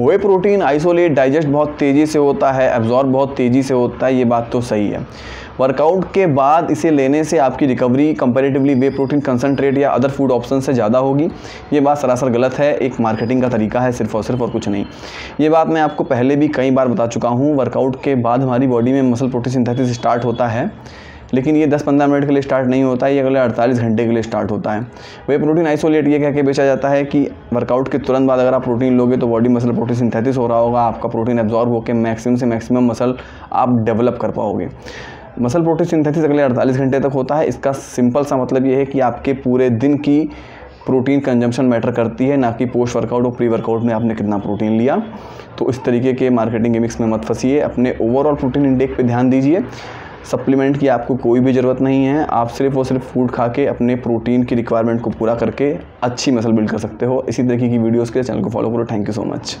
वे protein isolate digest बहुत तेज़ी से होता है एब्जॉर्ब बहुत तेज़ी से होता है, ये बात तो सही है। वर्कआउट के बाद इसे लेने से आपकी recovery comparatively whey protein concentrate या अदर फ़ूड ऑप्शन से ज़्यादा होगी। ये बात सरासर गलत है, एक मार्केटिंग का तरीका है, सिर्फ़ और सिर्फ़ और कुछ नहीं। ये बात मैं आपको पहले भी कई बार बता चुका हूँ वर्कआउट के बाद हमारी बॉडी में मसल प्रोटीन सिंथेसिस स्टार्ट होता है। लेकिन ये 10-15 मिनट के लिए स्टार्ट नहीं होता है ये अगले 48 घंटे के लिए स्टार्ट होता है। वे प्रोटीन आइसोलेट ये कह के बेचा जाता है कि वर्कआउट के तुरंत बाद अगर आप प्रोटीन लोगे तो बॉडी मसल प्रोटीन सिंथेसिस हो रहा होगा, आपका प्रोटीन एब्जॉर्ब होकर मैक्सिमम से मैक्सिमम मसल आप डेवलप कर पाओगे। मसल प्रोटीन सिंथेसिस अगले 48 घंटे तक होता है। इसका सिंपल सा मतलब ये है कि आपके पूरे दिन की प्रोटीन कंजम्पशन मैटर करती है, ना कि पोस्ट वर्कआउट और प्री वर्कआउट में आपने कितना प्रोटीन लिया। तो इस तरीके के मार्केटिंग मिक्स में मत फंसिए। अपने ओवरऑल प्रोटीन इंटेक पे ध्यान दीजिए। सप्लीमेंट की आपको कोई भी ज़रूरत नहीं है। आप सिर्फ़ और सिर्फ़ फ़ूड खा के अपने प्रोटीन की रिक्वायरमेंट को पूरा करके अच्छी मसल बिल्ड कर सकते हो। इसी तरीके की वीडियोज़ के चैनल को फॉलो करो। Thank you so much